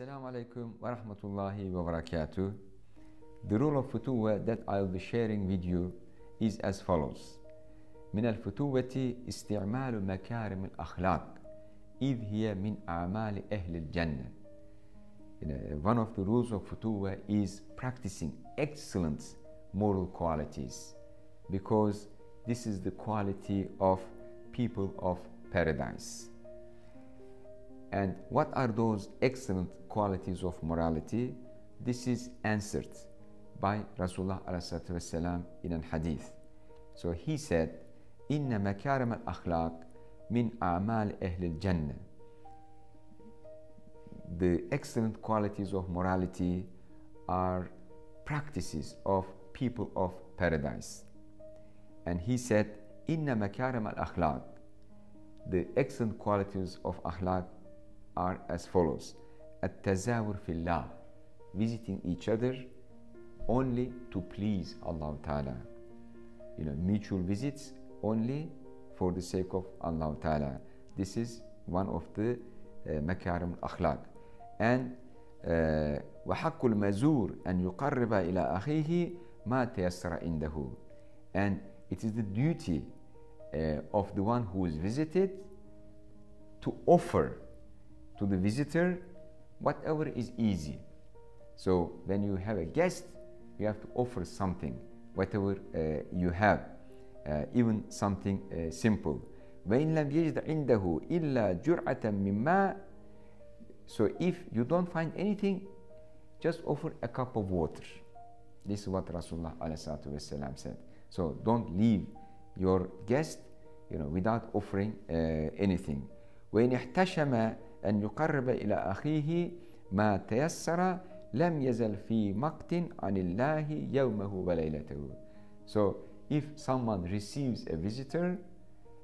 Assalamu alaikum wa rahmatullahi wa barakatuh. The rule of futuwa that I'll be sharing with you is as follows. من الفتوة استعمال مكارم الأخلاق إذ هي من أعمال أهل الجنة. You know, one of the rules of futuwa is practicing excellent moral qualities because this is the quality of people of paradise. And what are those excellent qualities of morality? This is answered by Rasulullah والسلام, in an hadith. So he said, إن مكارم الأخلاق من أعمال أهل الجنة. The excellent qualities of morality are practices of people of paradise. And he said, إن مكارم الأخلاق. The excellent qualities of akhlaq are as follows التزاور في الله visiting each other only to please Allah Ta'ala you know mutual visits only for the sake of Allah Ta'ala this is one of the uh, مكارم الأخلاق and uh, وحق المزور أن يقرب إلى أخيه ما تيسر عنده and it is the duty uh, of the one who is visited to offer to the visitor whatever is easy. So when you have a guest, you have to offer something, whatever uh, you have, uh, even something uh, simple. وإن لم يجد عنده إلا جرعة من ماء So if you don't find anything, just offer a cup of water. This is what Rasulullah ﷺ said. So don't leave your guest you know, without offering uh, anything. وإن احتشم أن يقرب إلى أخيه ما تيسر لم يزل في مقت عن الله يومه وليلته. So if someone receives a visitor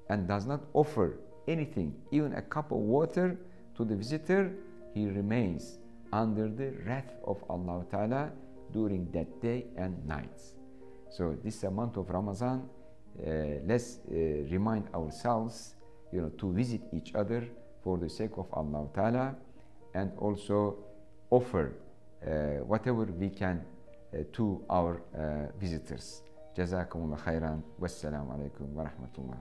and does not offer anything, even a cup of water to the visitor, he remains under the wrath of Allah Ta'ala during that day and night. So this is a month of Ramadan. Uh, let's uh, remind ourselves, you know, to visit each other for the sake of Allah Ta'ala and also offer uh, whatever we can uh, to our uh, visitors. جزاكم الله خيرا والسلام عليكم ورحمة الله